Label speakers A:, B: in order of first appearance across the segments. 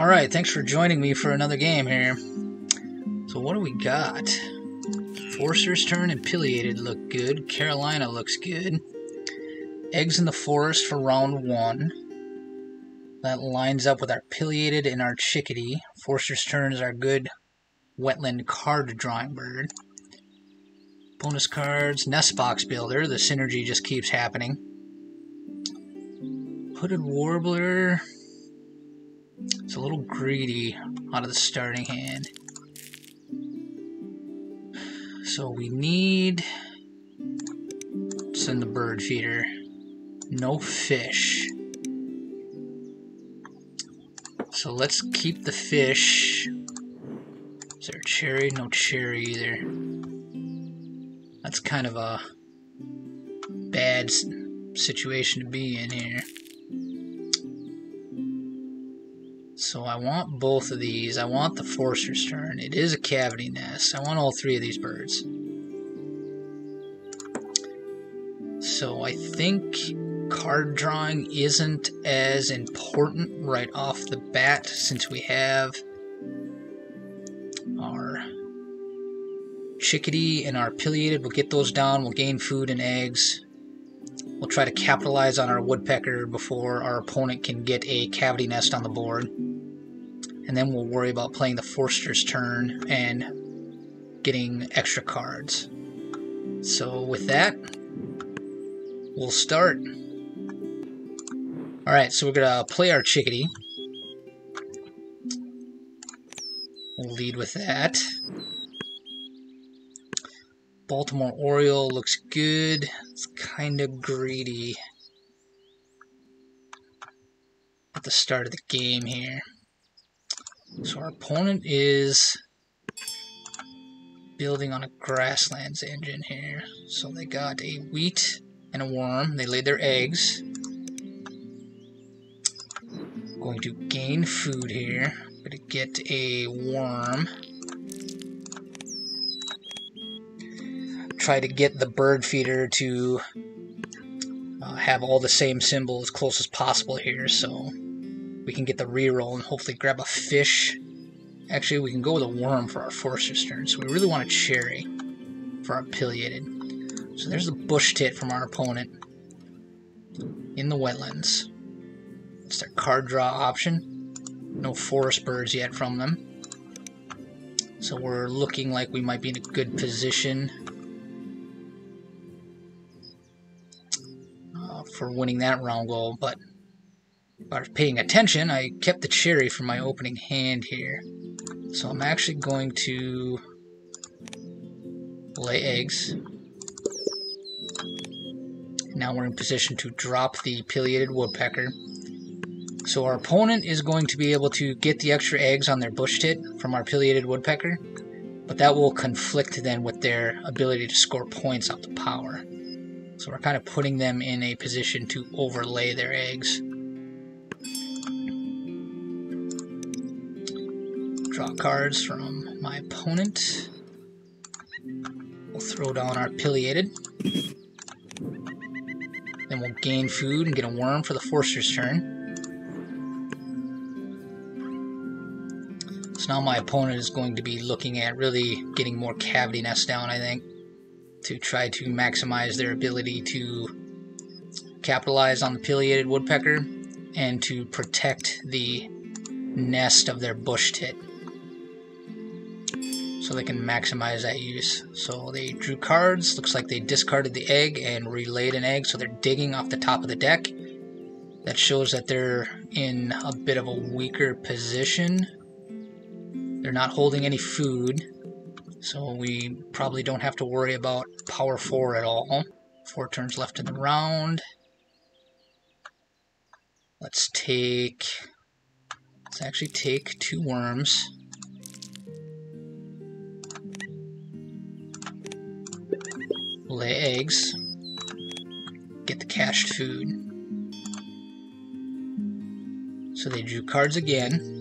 A: Alright, thanks for joining me for another game here. So what do we got? Forster's Tern and Pileated look good. Carolina looks good. Eggs in the Forest for round one. That lines up with our Pileated and our Chickadee. Forster's Tern is our good wetland card drawing bird. Bonus cards, Nest Box Builder, the synergy just keeps happening. Hooded Warbler, it's a little greedy out of the starting hand. So we need send the bird feeder. No fish. So let's keep the fish. Is there a cherry? No cherry either. That's kind of a bad situation to be in here. So I want both of these. I want the Forster's Tern. It is a cavity nest. I want all three of these birds. So I think card drawing isn't as important right off the bat since we have our chickadee and our pileated. We'll get those down. We'll gain food and eggs. We'll try to capitalize on our woodpecker before our opponent can get a cavity nest on the board and then we'll worry about playing the Forster's Tern and getting extra cards. So with that, we'll start. Alright, so we're going to play our Chickadee. We'll lead with that. Baltimore Oriole looks good. It's kind of greedy at the start of the game here. So our opponent is building on a grasslands engine here. So they got a wheat and a worm. They laid their eggs. Going to gain food here. Going to get a worm. Try to get the bird feeder to uh, have all the same symbols as close as possible here. So we can get the reroll and hopefully grab a fish. Actually, we can go with a worm for our Forster's Tern, so we really want a cherry for our pileated. So there's the bush tit from our opponent in the wetlands. It's their card draw option. No forest birds yet from them. So we're looking like we might be in a good position uh, for winning that round goal, but by paying attention, I kept the cherry from my opening hand here. So I'm actually going to lay eggs. Now we're in position to drop the pileated woodpecker. So our opponent is going to be able to get the extra eggs on their bush tit from our pileated woodpecker, but that will conflict then with their ability to score points off the power. So we're kind of putting them in a position to overlay their eggs. Cards from my opponent. We'll throw down our pileated. Then we'll gain food and get a worm for the Forster's Tern. So now my opponent is going to be looking at really getting more cavity nests down, I think, to try to maximize their ability to capitalize on the pileated woodpecker and to protect the nest of their bush tit so they can maximize that use. So they drew cards, looks like they discarded the egg and relayed an egg, so they're digging off the top of the deck. That shows that they're in a bit of a weaker position. They're not holding any food, so we probably don't have to worry about power 4 at all. Four turns left in the round. Let's take... Let's actually take two worms. Lay eggs, get the cached food. So they drew cards again.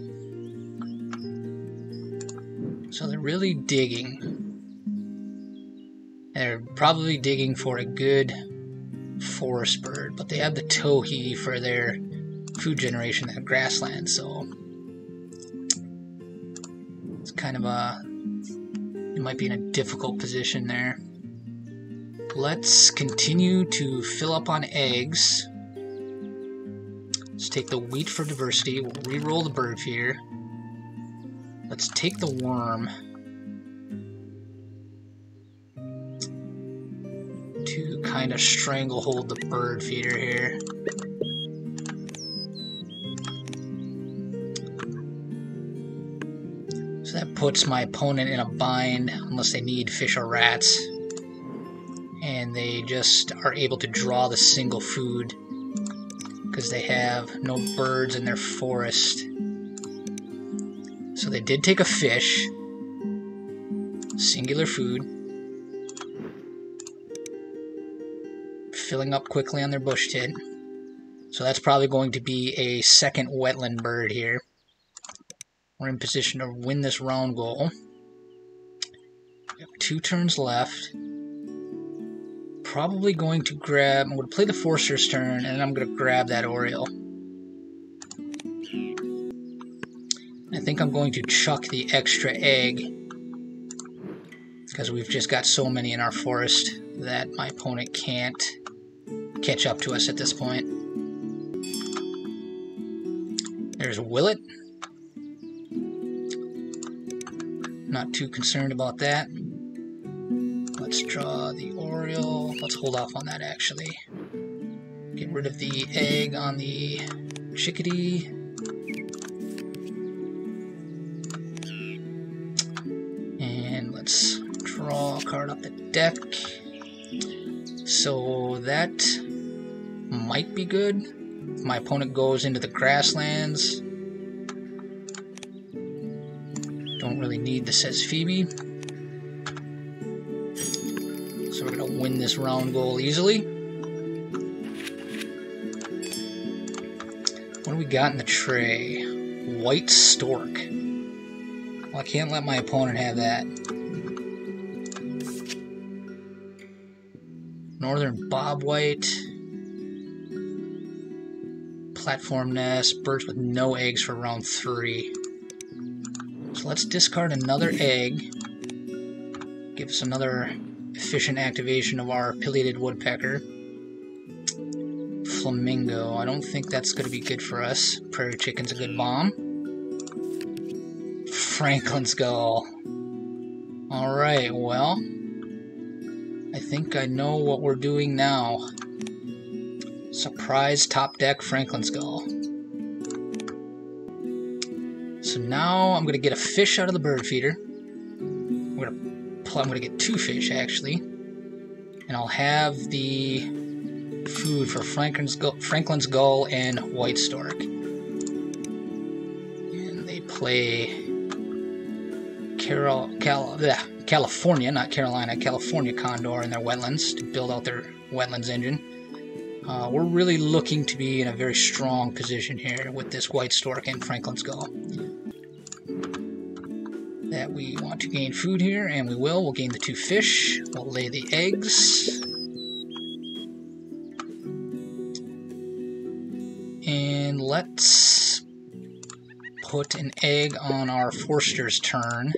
A: So they're really digging. They're probably digging for a good forest bird, but they have the towhee for their food generation, that grassland, so it's kind of a it might be in a difficult position there. Let's continue to fill up on eggs. Let's take the wheat for diversity. We'll re-roll the bird feeder. Let's take the worm. To kind of stranglehold the bird feeder here. So that puts my opponent in a bind unless they need fish or rats. And they just are able to draw the single food because they have no birds in their forest. So they did take a fish, singular food, filling up quickly on their bush tit. So that's probably going to be a second wetland bird here. We're in position to win this round goal. Two turns left. Probably going to grab, I'm going to play the Forster's Tern, and I'm going to grab that Oriole. I think I'm going to chuck the extra egg because we've just got so many in our forest that my opponent can't catch up to us at this point. There's Willet. Not too concerned about that. Let's draw the Oriole. Let's hold off on that actually. Get rid of the egg on the chickadee. And let's draw a card off the deck. So that might be good. My opponent goes into the grasslands. Don't really need the Say's Phoebe. Win this round goal easily. What do we got in the tray? White Stork. Well, I can't let my opponent have that. Northern Bobwhite. Platform nest. Birds with no eggs for round three. So let's discard another egg. Give us another efficient activation of our pileated woodpecker. Flamingo. I don't think that's going to be good for us. Prairie chicken's a good bomb. Franklin's gull. Alright, well. I think I know what we're doing now. Surprise top deck Franklin's gull. So now I'm going to get a fish out of the bird feeder. I'm going to get two fish actually, and I'll have the food for Franklin's gull, Franklin's gull and white stork. And they play Carol, Cal, bleh, California, not Carolina, California condor in their wetlands to build out their wetlands engine. Uh, we're really looking to be in a very strong position here with this white stork and Franklin's gull that we want to gain food here, and we will. We'll gain the two fish. We'll lay the eggs. And let's put an egg on our Forster's Tern,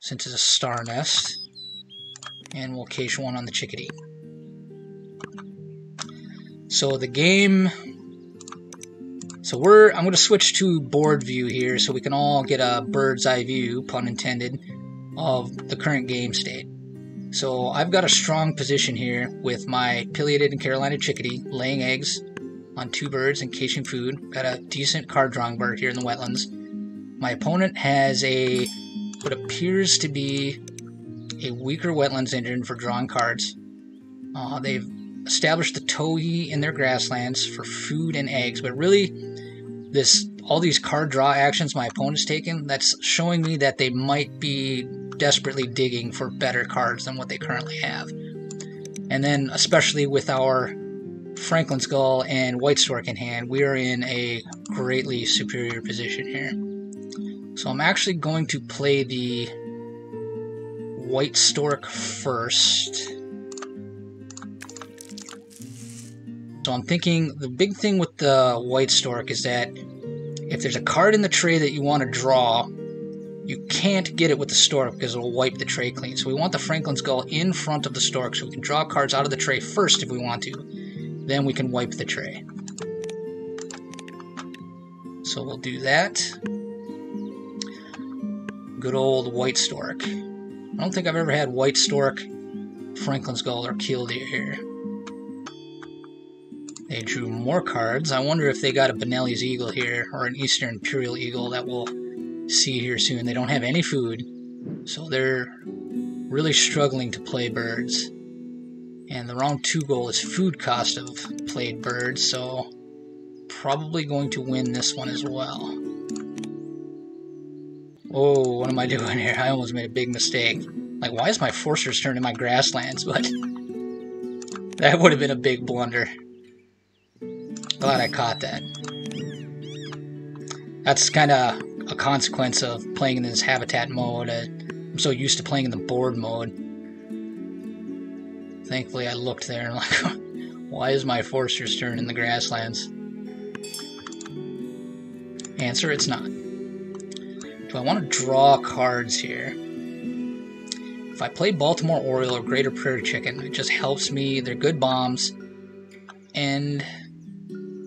A: since it's a star nest. And we'll cache one on the chickadee. So the game so we're I'm going to switch to board view here so we can all get a bird's eye view, pun intended, of the current game state. So I've got a strong position here with my pileated and Carolina chickadee laying eggs on two birds and caching food. Got a decent card drawing bird here in the wetlands. My opponent has a what appears to be a weaker wetlands engine for drawing cards. Uh, they've established the towhee in their grasslands for food and eggs, but really this all these card draw actions my opponent's taken, that's showing me that they might be desperately digging for better cards than what they currently have. And then, especially with our Franklin's Gull and White Stork in hand, we are in a greatly superior position here. So I'm actually going to play the White Stork first. So I'm thinking the big thing with the White Stork is that if there's a card in the tray that you want to draw, you can't get it with the stork because it'll wipe the tray clean. So we want the Franklin's Gull in front of the stork so we can draw cards out of the tray first if we want to. Then we can wipe the tray. So we'll do that. Good old white stork. I don't think I've ever had white stork, Franklin's Gull, or Killdeer here. They drew more cards. I wonder if they got a Bonelli's Eagle here, or an Eastern Imperial Eagle that we'll see here soon. They don't have any food, so they're really struggling to play birds. And the round two goal is food cost of played birds, so probably going to win this one as well. Oh, what am I doing here? I almost made a big mistake. Like, why is my Forster's Tern in my grasslands? But that would have been a big blunder. Glad I caught that. That's kind of a consequence of playing in this habitat mode. I'm so used to playing in the board mode. Thankfully, I looked there and like, why is my Forster's Tern in the grasslands? Answer, it's not. Do I want to draw cards here? If I play Baltimore Oriole or Greater Prairie Chicken, it just helps me. They're good bombs, and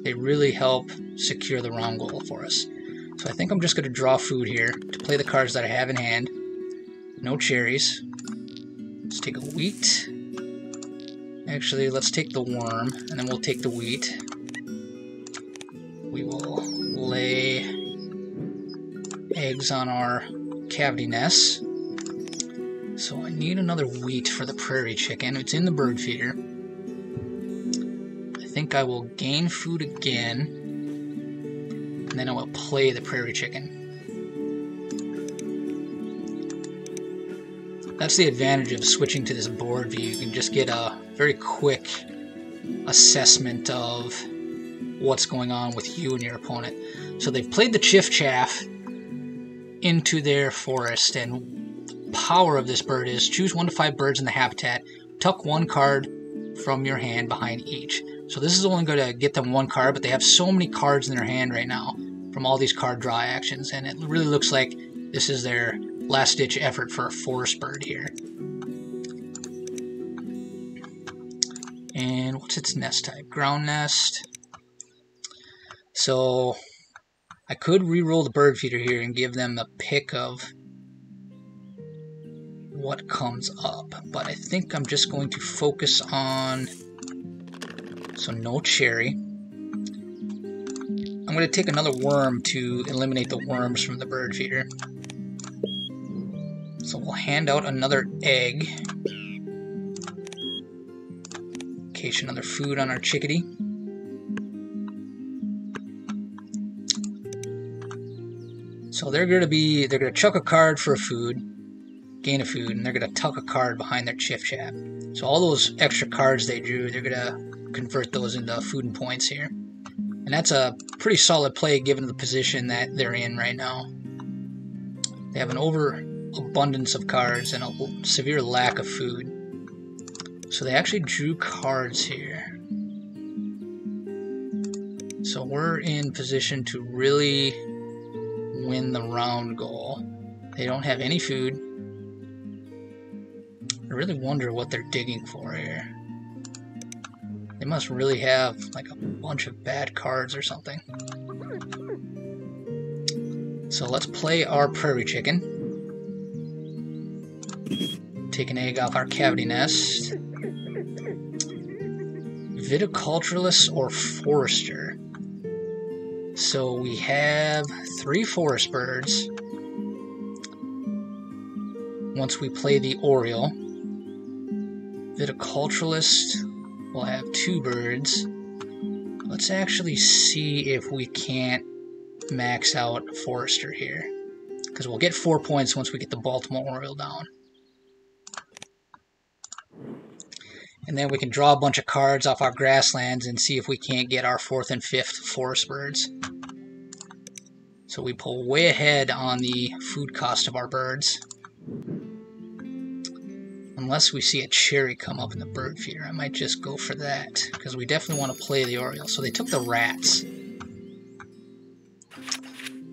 A: they really help secure the round goal for us. So I think I'm just going to draw food here to play the cards that I have in hand. No cherries. Let's take a wheat. Actually, let's take the worm, and then we'll take the wheat. We will lay eggs on our cavity nests. So I need another wheat for the prairie chicken. It's in the bird feeder I will gain food again, and then I will play the prairie chicken. That's the advantage of switching to this board view. You can just get a very quick assessment of what's going on with you and your opponent. So they've played the Chiff Chaff into their forest, and the power of this bird is choose one to five birds in the habitat, tuck one card from your hand behind each. So this is only going to get them one card, but they have so many cards in their hand right now from all these card draw actions, and it really looks like this is their last-ditch effort for a forest bird here. And what's its nest type? Ground nest. So I could re-roll the bird feeder here and give them a pick of what comes up, but I think I'm just going to focus on so no cherry. I'm going to take another worm to eliminate the worms from the bird feeder. So we'll hand out another egg. Case another food on our chickadee. So they're going to be, they're going to chuck a card for a food, gain a food, and they're going to tuck a card behind their Chiffchaff. So all those extra cards they drew, they're going to convert those into food and points here. And that's a pretty solid play given the position that they're in right now. They have an overabundance of cards and a severe lack of food. So they actually drew cards here. So we're in position to really win the round goal. They don't have any food. I really wonder what they're digging for here. They must really have like a bunch of bad cards or something. So let's play our prairie chicken. Take an egg off our cavity nest. Viticulturalist or forester. So we have three forest birds. Once we play the Oriole. Viticulturalist we'll have two birds. Let's actually see if we can't max out Forester here. Because we'll get four points once we get the Baltimore Oriole down. And then we can draw a bunch of cards off our grasslands and see if we can't get our fourth and fifth forest birds. So we pull way ahead on the food cost of our birds. Unless we see a cherry come up in the bird feeder, I might just go for that, because we definitely want to play the Oriole. So they took the rats.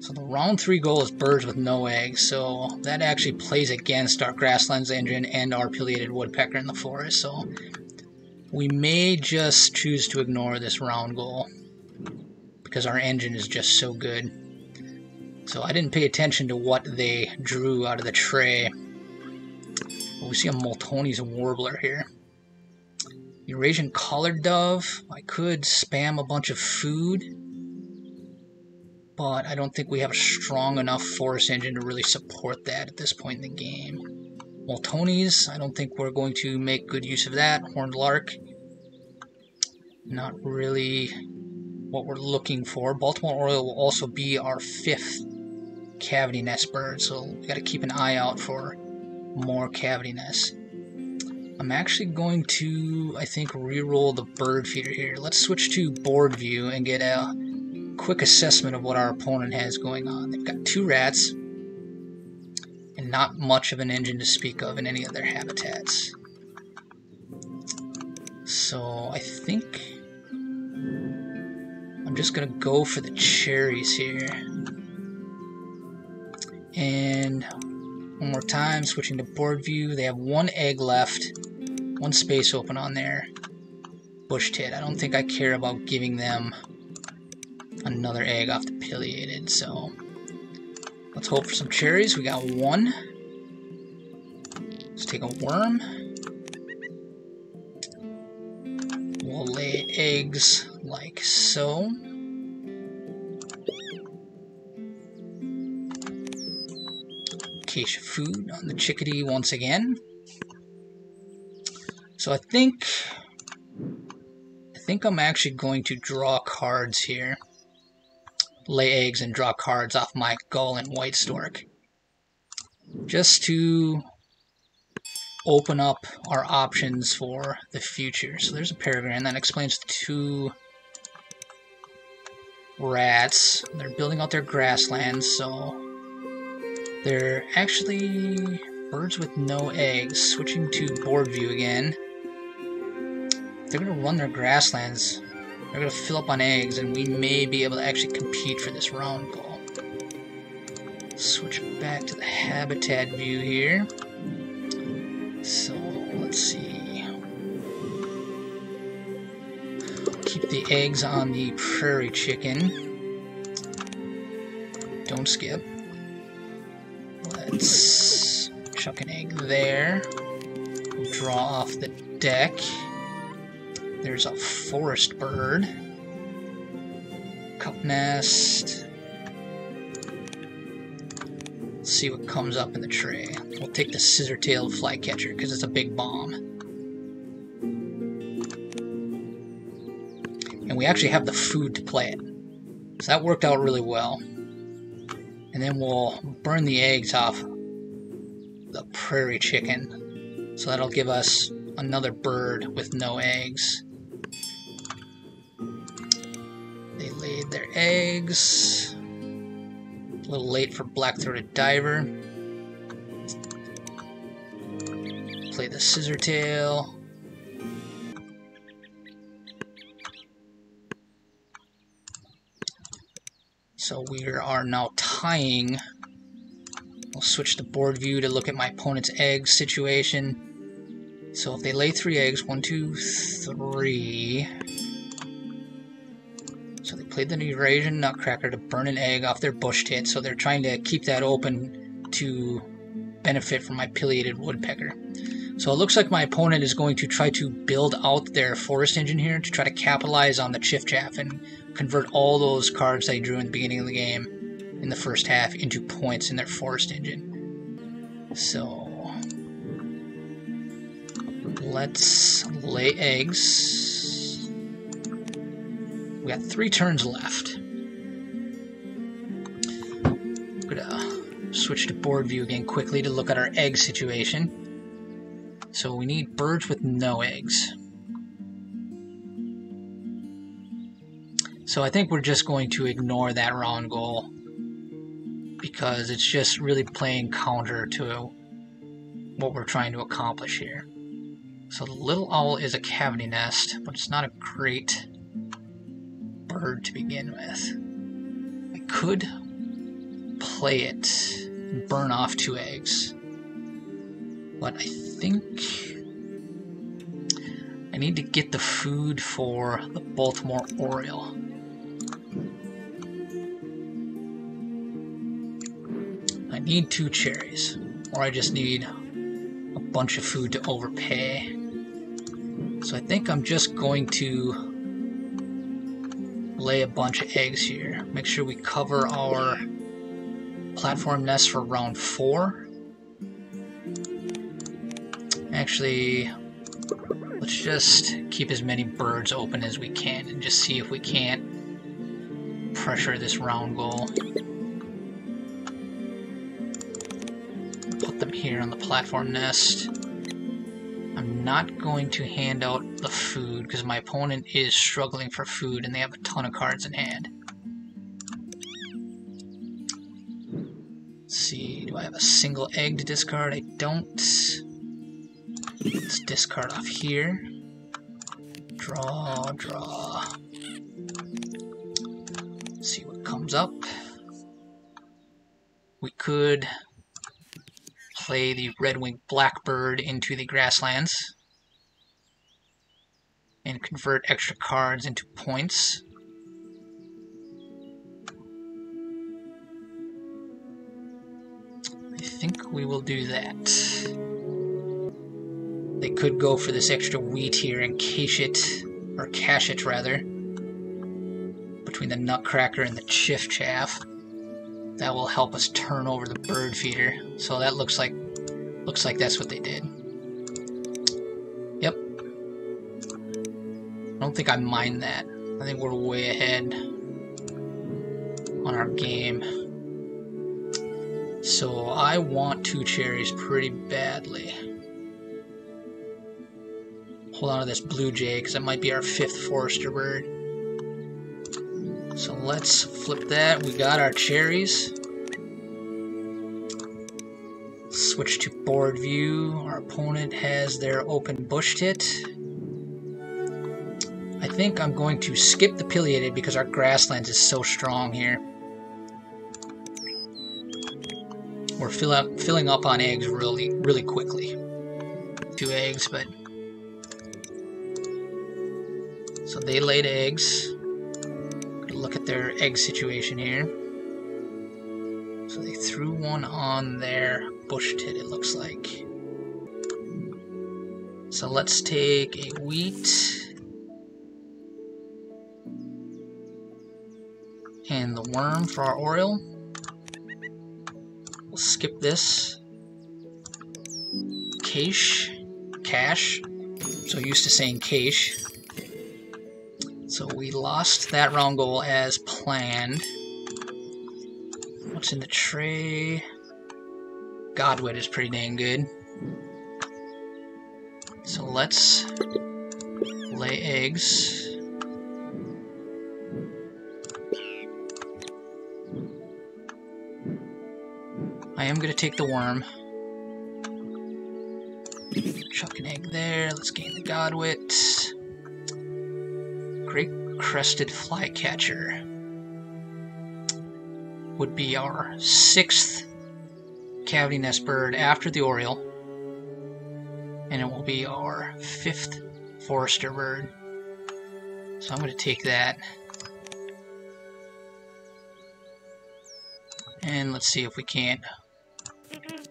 A: So the round three goal is birds with no eggs, so that actually plays against our grasslands engine and our pileated woodpecker in the forest, so we may just choose to ignore this round goal because our engine is just so good. So I didn't pay attention to what they drew out of the tray. We see a Moltoni's warbler here. Eurasian collared dove. I could spam a bunch of food, but I don't think we have a strong enough forest engine to really support that at this point in the game. Moltoni's, I don't think we're going to make good use of that. Horned lark, not really what we're looking for. Baltimore Oriole will also be our fifth cavity nest bird, so we got to keep an eye out for more cavity nests. I'm actually going to, I think, re-roll the bird feeder here. Let's switch to board view and get a quick assessment of what our opponent has going on. They've got two rats and not much of an engine to speak of in any of their habitats. So I think I'm just going to go for the cherries here. And one more time, switching to board view. They have one egg left, one space open on there. Bush tit. I don't think I care about giving them another egg off the pileated, so let's hope for some cherries. We got one. Let's take a worm. We'll lay eggs like so. Food on the chickadee once again. So I think I think I'm actually going to draw cards here. Lay eggs and draw cards off my gull and white stork. Just to open up our options for the future. So there's a peregrine that explains the two rats. They're building out their grasslands, so they're actually birds with no eggs. Switching to board view again. They're going to run their grasslands. They're going to fill up on eggs, and we may be able to actually compete for this round goal. Switch back to the habitat view here. So, let's see. Keep the eggs on the prairie chicken. Don't skip. Let's chuck an egg there. Draw off the deck. There's a forest bird. Cup nest. Let's see what comes up in the tray. We'll take the scissor-tailed flycatcher because it's a big bomb. And we actually have the food to play it. So that worked out really well. And then we'll burn the eggs off the prairie chicken. So that'll give us another bird with no eggs. They laid their eggs. A little late for black-throated diver. Play the scissor tail. So we are now tying. I'll switch to board view to look at my opponent's egg situation. So if they lay three eggs, one, two, three. So they played the Eurasian Nutcracker to burn an egg off their bush tit, so they're trying to keep that open to benefit from my pileated woodpecker. So it looks like my opponent is going to try to build out their forest engine here to try to capitalize on the Chiffchaff and convert all those cards they drew in the beginning of the game in the first half into points in their forest engine. So let's lay eggs. We got three turns left. I'm gonna switch to board view again quickly to look at our egg situation. So we need birds with no eggs. So I think we're just going to ignore that round goal because it's just really playing counter to what we're trying to accomplish here. So the little owl is a cavity nest, but it's not a great bird to begin with. I could play it burn off two eggs. But I think I need to get the food for the Baltimore Oriole. I need two cherries, or I just need a bunch of food to overpay. So I think I'm just going to lay a bunch of eggs here. Make sure we cover our platform nest for round four. Actually, let's just keep as many birds open as we can and just see if we can't pressure this round goal. Put them here on the platform nest. I'm not going to hand out the food because my opponent is struggling for food and they have a ton of cards in hand. Let's see, do I have a single egg to discard? I don't. Let's discard off here. Draw, draw. see what comes up. We could play the red-winged blackbird into the grasslands and convert extra cards into points. I think we will do that. They could go for this extra wheat here and cache it, or cache it rather, between the nutcracker and the chiffchaff. That will help us turn over the bird feeder. So that looks like looks like that's what they did. Yep. I don't think I mind that. I think we're way ahead on our game. So I want two cherries pretty badly. Hold on to this blue jay because it might be our fifth Forester bird. So let's flip that. We got our cherries. Switch to board view. Our opponent has their open bush tit. I think I'm going to skip the pileated because our grasslands is so strong here. We're fill up, filling up on eggs really, really quickly. Two eggs, but... They laid eggs look at their egg situation here. So they threw one on their bush tit, it looks like. So let's take a wheat and the worm for our Oriole. We'll skip this. Cache. Cache. So used to saying cache. So we lost that round goal as planned. What's in the tray? Godwit is pretty dang good. So let's lay eggs. I am going to take the worm. Chuck an egg there. Let's gain the Godwit. Great crested flycatcher would be our sixth cavity nest bird after the oriole, and it will be our fifth Forester bird. So I'm going to take that. And let's see if we can't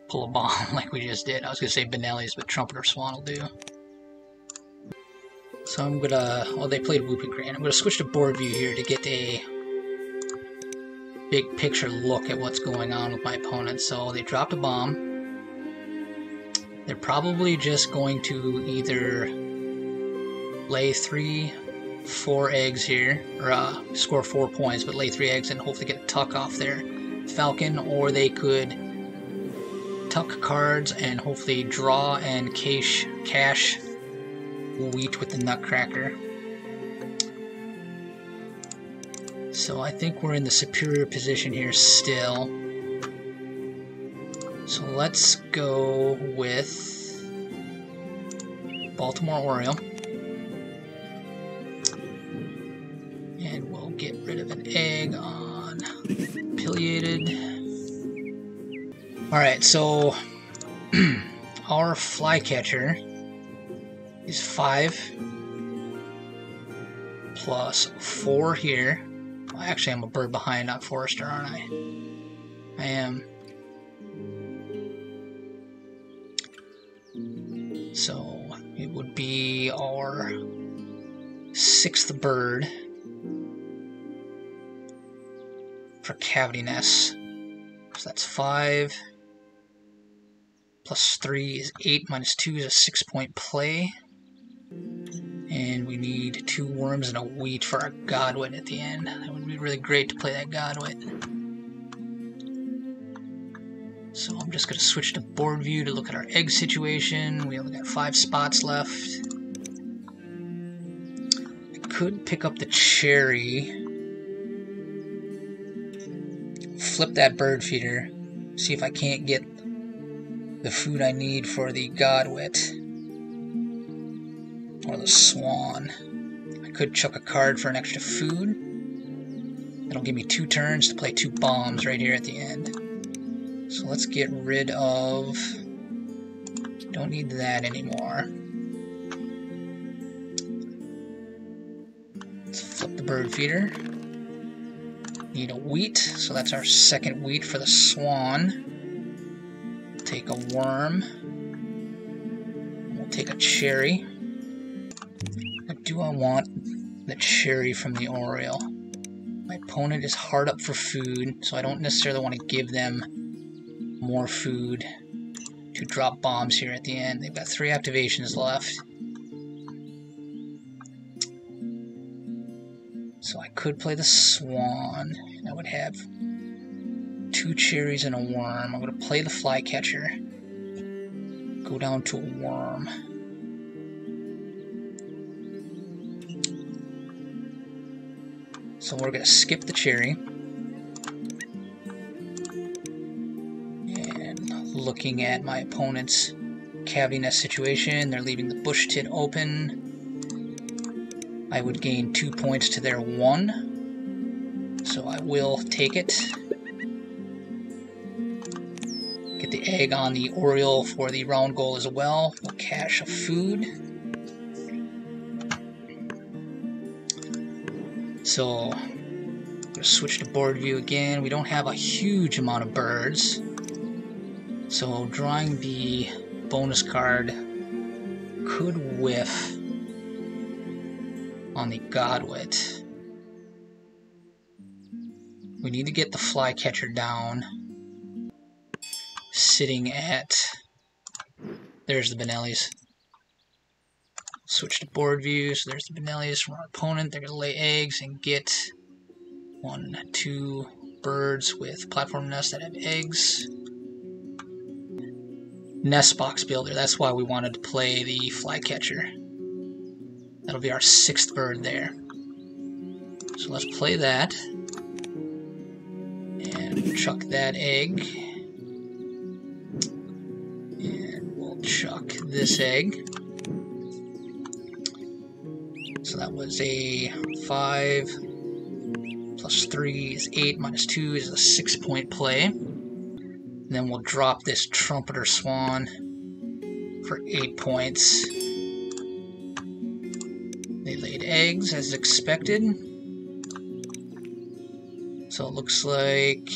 A: pull a bomb like we just did. I was going to say Bonelli's, but Trumpeter Swan will do. So I'm gonna, well they played Whooping Crane. I'm gonna switch to board view here to get a big picture look at what's going on with my opponent. So they dropped a bomb. They're probably just going to either lay three, four eggs here, or uh, score four points, but lay three eggs and hopefully get a tuck off their falcon, or they could tuck cards and hopefully draw and cache cash wheat with the nutcracker. So I think we're in the superior position here still. So let's go with Baltimore Oriole. And we'll get rid of an egg on Pileated. Alright, so our flycatcher is 5 plus 4 here. Well, actually, I'm a bird behind, not Forester, aren't I? I am. So it would be our sixth bird for cavity nests. So that's 5 plus 3 is 8, minus 2 is a 6 point play. And we need two worms and a wheat for our Godwit at the end. That would be really great to play that Godwit. So I'm just going to switch to board view to look at our egg situation. We only got five spots left. I could pick up the cherry. Flip that bird feeder. See if I can't get the food I need for the Godwit. Or the Swan. I could chuck a card for an extra food. That'll give me two turns to play two bombs right here at the end. So let's get rid of... Don't need that anymore. Let's flip the bird feeder. Need a wheat, so that's our second wheat for the swan. Take a worm. We'll take a cherry. I want the cherry from the Oriole? My opponent is hard up for food, so I don't necessarily want to give them more food to drop bombs here at the end. They've got three activations left. So I could play the Swan. I would have two cherries and a worm. I'm going to play the Flycatcher. Go down to a worm. So we're going to skip the cherry. And looking at my opponent's cavity nest situation. They're leaving the bush tit open. I would gain two points to their one. So I will take it. Get the egg on the Oriole for the round goal as well. We'll cache a food. So, switch to board view again. We don't have a huge amount of birds. So drawing the bonus card could whiff on the Godwit. We need to get the flycatcher down. Sitting at... There's the Bonellis. Switch to board view. So there's the Bonellis from our opponent. They're going to lay eggs and get one, two birds with platform nests that have eggs nest box builder. That's why we wanted to play the flycatcher. That'll be our sixth bird there. So let's play that. And chuck that egg. And we'll chuck this egg. That was a 5 plus 3 is 8 minus 2 is a 6 point play. And then we'll drop this Trumpeter Swan for 8 points. They laid eggs as expected. So it looks like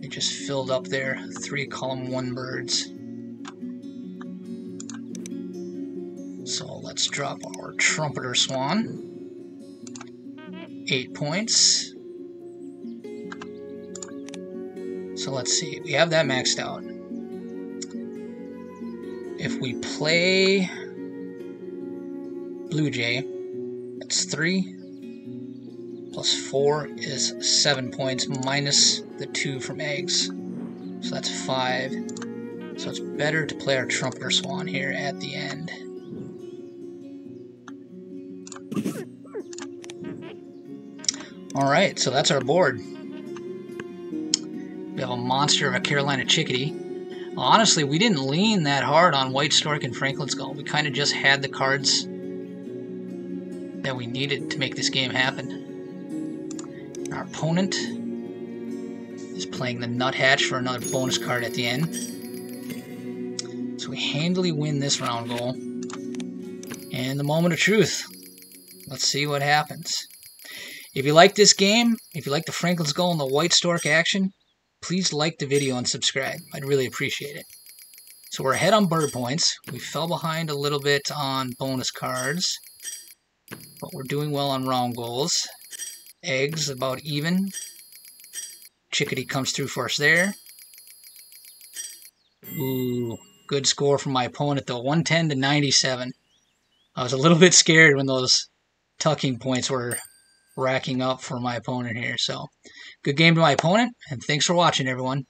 A: they just filled up their three column one birds. Drop our Trumpeter Swan. 8 points. So let's see. We have that maxed out. If we play Blue Jay, that's 3 plus 4 is 7 points minus the 2 from eggs. So that's 5. So it's better to play our Trumpeter Swan here at the end. Alright, so that's our board. We have a monster of a Carolina chickadee. Honestly, we didn't lean that hard on White Stork and Franklin's Gull. We kind of just had the cards that we needed to make this game happen. Our opponent is playing the nuthatch for another bonus card at the end. So we handily win this round goal. And the moment of truth. Let's see what happens. If you like this game, if you like the Franklin's Gull and the White Stork action, please like the video and subscribe. I'd really appreciate it. So we're ahead on bird points. We fell behind a little bit on bonus cards, but we're doing well on round goals. Eggs about even. Chickadee comes through for us there. Ooh, good score from my opponent though, 110 to 97. I was a little bit scared when those tucking points were racking up for my opponent here. So, good game to my opponent, and thanks for watching, everyone.